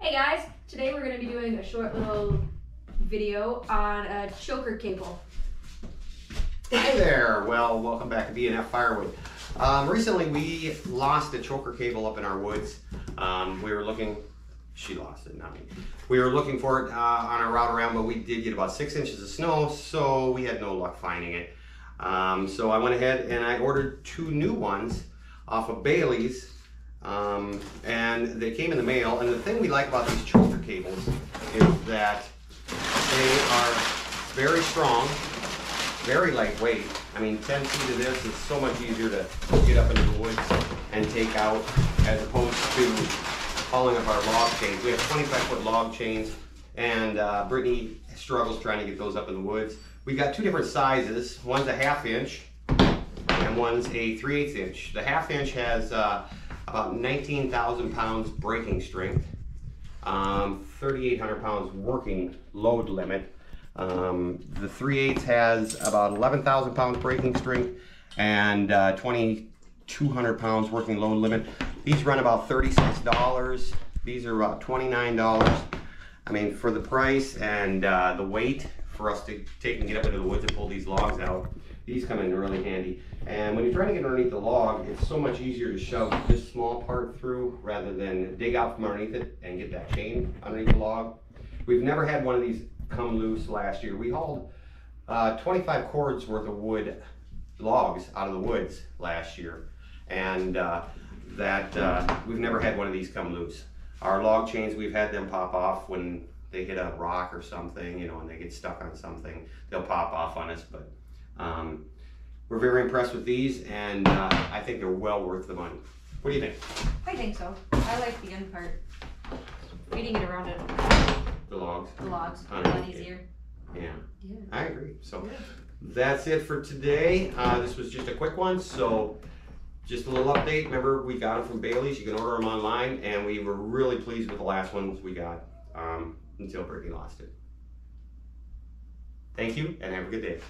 Hey guys, today we're going to be doing a short little video on a choker cable. Hey there. Well, welcome back to B&F Firewood. Um, recently, we lost a choker cable up in our woods. Um, we were looking. She lost it, not me. We were looking for it uh, on our route around, but we did get about six inches of snow, so we had no luck finding it. Um, so I went ahead and I ordered two new ones off of Bailey's, um, and they came in the mail. And the thing we like about these choker cables is that they are very strong, very lightweight. I mean, 10 feet of this is so much easier to get up into the woods and take out as opposed to hauling up our log chains. We have 25 foot log chains and uh, Brittany struggles trying to get those up in the woods. We've got two different sizes. One's a half inch and one's a 3 8 inch. The half inch has uh, about 19,000 pounds breaking strength, um, 3,800 pounds working load limit. Um, the 3 8 has about 11,000 pounds breaking strength and uh, 2,200 pounds working load limit. These run about $36. These are about $29. I mean, for the price and uh, the weight for us to take and get up into the woods and pull these logs out, these come in really handy. And when you're trying to get underneath the log, it's so much easier to shove this small part through rather than dig out from underneath it and get that chain underneath the log. We've never had one of these come loose last year. We hauled uh, 25 cords worth of wood logs out of the woods last year. And uh, that uh, we've never had one of these come loose. Our log chains, we've had them pop off when they hit a rock or something, you know, and they get stuck on something, they'll pop off on us. But um, we're very impressed with these, and uh, I think they're well worth the money. What do you think? I think so. I like the end part. Feeding it around it, The logs? the logs, a lot easier. Yeah, Yeah. I agree. So Yeah. that's it for today. Uh, this was just a quick one, so just a little update. Remember, we got them from Bailey's. You can order them online, and we were really pleased with the last ones we got um, until Brittany lost it. Thank you, and have a good day.